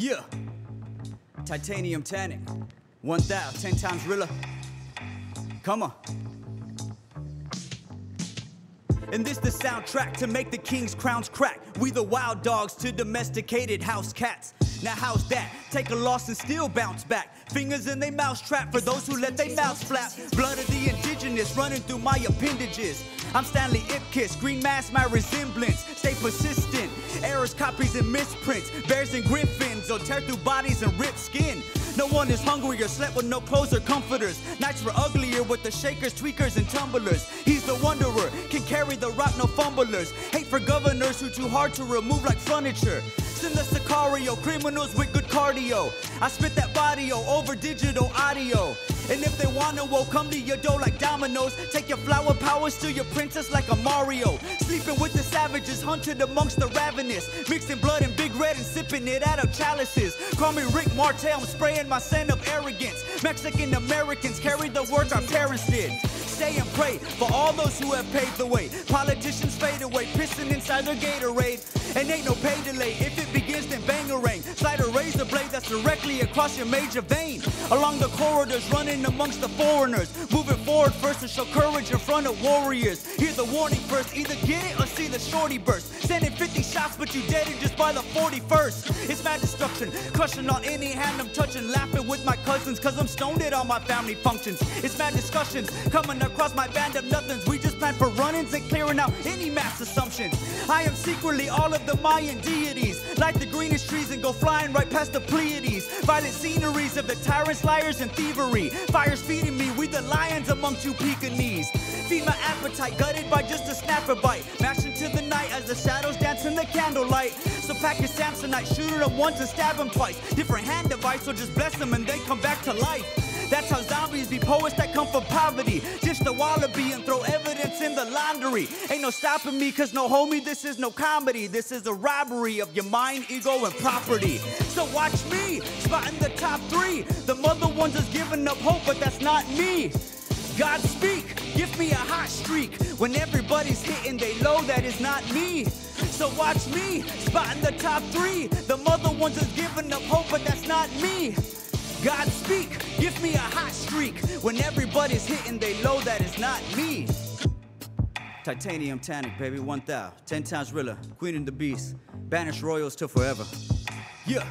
Yeah. Titanium Tanic. One thou, ten times realer. Come on. And this the soundtrack to make the king's crowns crack. We the wild dogs to domesticated house cats. Now how's that? Take a loss and still bounce back. Fingers in they mouse trap for those who let their mouths flap. Blood of the indigenous running through my appendages. I'm Stanley Ipkiss, green mask my resemblance. Stay persistent. Errors, copies, and misprints. Bears and griffins, or tear through bodies and rip skin. No one is hungrier, slept with no clothes or comforters. Nights were uglier with the shakers, tweakers, and tumblers. He's the wanderer, can carry the rock, no fumblers. Hate for governors who too hard to remove like furniture. Send the Sicario, criminals with good cardio. I spit that body over digital audio. And if they wanna, we'll come to your door like dominoes. Take your flower powers to your princess like a Mario. Sleeping with the savages, hunted amongst the ravenous. Mixing blood and big red and sipping it out of chalices. Call me Rick Martel, I'm spraying my scent of arrogance. Mexican Americans carry the work our parents did. Stay and pray for all those who have paved the way. Politicians fade away, pissing inside their Gatorade. And ain't no pay delay. If it begins, then bang a rain. Slide a razor blade that's directly across your major vein. Along the corridors, running amongst the foreigners. Moving forward first to show courage in front of warriors. Hear the warning first, either get it or see the shorty burst. Sending 50 shots, but you dead just by the 41st. It's mad destruction, crushing on any hand I'm touching. Laughing with my cousins, cause I'm stoned at all my family functions. It's mad discussions, coming across my band of nothings. We just plan for run-ins and clearing out any mass assumptions. I am secretly all of the Mayan deities. Like the greenest trees and go flying right past the Pleiades. Violent sceneries of the tyrants, liars, and thievery. Fire's feeding me, we the lions among two Pekingese. Feed my appetite, gutted by just a snapper bite. Mash into the night as the shadows dance in the candlelight. So pack your Samsonite, shoot it up once and stab him twice. Different hand device, so just bless them and they come back to life. Poets that come from poverty. Just a wallaby and throw evidence in the laundry. Ain't no stopping me, cause no homie, this is no comedy. This is a robbery of your mind, ego, and property. So watch me, spotting the top three. The mother ones is giving up hope, but that's not me. God speak, give me a hot streak. When everybody's hitting they low, that is not me. So watch me, spotting the top three. The mother ones is giving up hope, but that's not me. God speak, give me a hot streak. When everybody's hitting they low, that is not me. Titanium Tanic, baby, one thou. Ten times Rilla, queen and the beast. Banish royals till forever. Yeah.